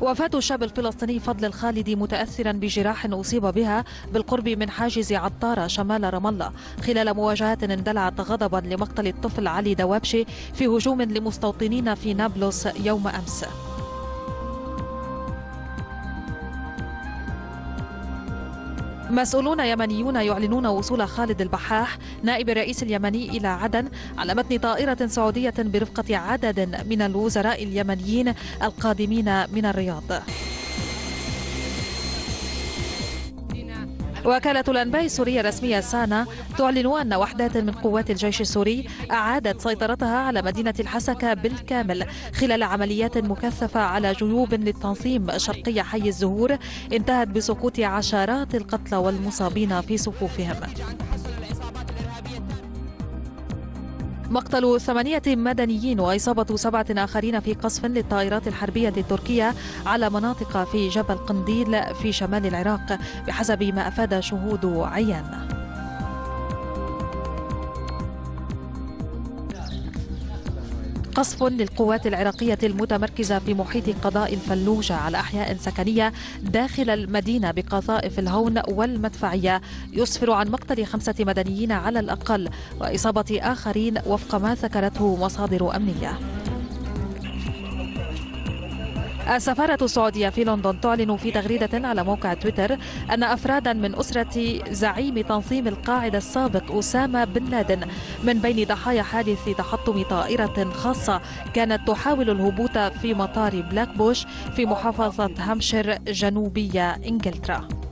وفاة الشاب الفلسطيني فضل الخالدي متأثرا بجراح أصيب بها بالقرب من حاجز عطارة شمال رام الله. خلال مواجهات اندلعت غضبا لمقتل الطفل علي دوابشي في هجوم لمستوطنين في نابلس يوم أمس. مسؤولون يمنيون يعلنون وصول خالد البحاح نائب الرئيس اليمني إلى عدن على متن طائرة سعودية برفقة عدد من الوزراء اليمنيين القادمين من الرياض. وكالة الأنباء السورية الرسمية سانا تعلن أن وحدات من قوات الجيش السوري أعادت سيطرتها على مدينة الحسكة بالكامل خلال عمليات مكثفة على جيوب للتنظيم شرقي حي الزهور انتهت بسقوط عشرات القتلى والمصابين في صفوفهم مقتل ثمانية مدنيين وإصابة سبعة آخرين في قصف للطائرات الحربية التركية على مناطق في جبل قنديل في شمال العراق بحسب ما أفاد شهود عيان. قصف للقوات العراقية المتمركزة في محيط قضاء الفلوجة على أحياء سكنية داخل المدينة بقذائف الهون والمدفعية. يسفر عن مقتل خمسة مدنيين على الأقل وإصابة آخرين وفق ما ذكرته مصادر أمنية. السفارة السعودية في لندن تعلن في تغريدة على موقع تويتر أن أفرادا من أسرة زعيم تنظيم القاعدة السابق أسامة بن لادن من بين ضحايا حادث تحطم طائرة خاصة كانت تحاول الهبوط في مطار بلاك بوش في محافظة هامشير جنوبية إنجلترا.